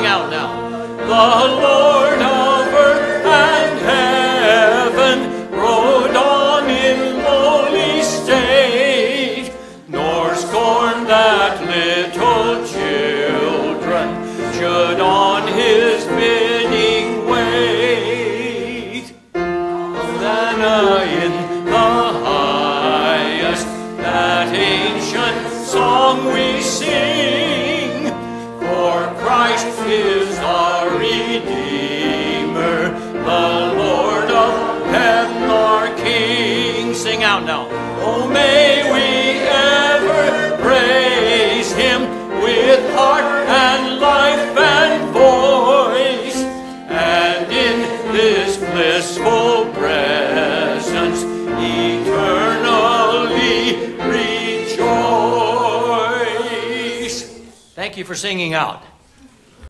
Sing out now. The Lord of earth and heaven rode on in lowly state, nor scorned that little children should on his bidding wait. Hosanna in the highest, that ancient song we sing, is our Redeemer, the Lord of heaven, our King. Sing out now. Oh, may we ever praise him with heart and life and voice, and in this blissful presence eternally rejoice. Thank you for singing out.